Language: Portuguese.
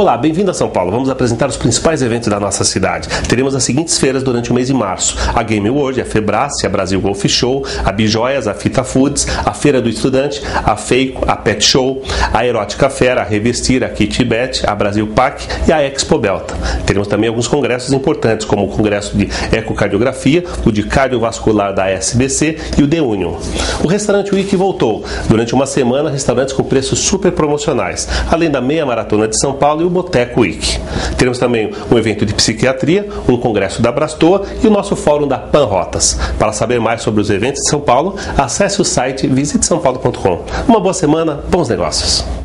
Olá, bem-vindo a São Paulo. Vamos apresentar os principais eventos da nossa cidade. Teremos as seguintes feiras durante o mês de março: a Game World, a Febrace, a Brasil Golf Show, a Bijoias, a Fita Foods, a Feira do Estudante, a Feico, a Pet Show, a Erótica Fera, a Revestir, a Kitibet, a Brasil Pac e a Expo Belta. Teremos também alguns congressos importantes, como o Congresso de Ecocardiografia, o de Cardiovascular da SBC e o The Union. O restaurante Wiki voltou. Durante uma semana, restaurantes com preços super promocionais, além da meia maratona de São Paulo e o Boteco Week. Teremos também um evento de psiquiatria, um congresso da Brastoa e o nosso fórum da Panrotas. Para saber mais sobre os eventos de São Paulo, acesse o site visitesaopaulo.com. Uma boa semana, bons negócios.